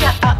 chat.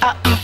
chat.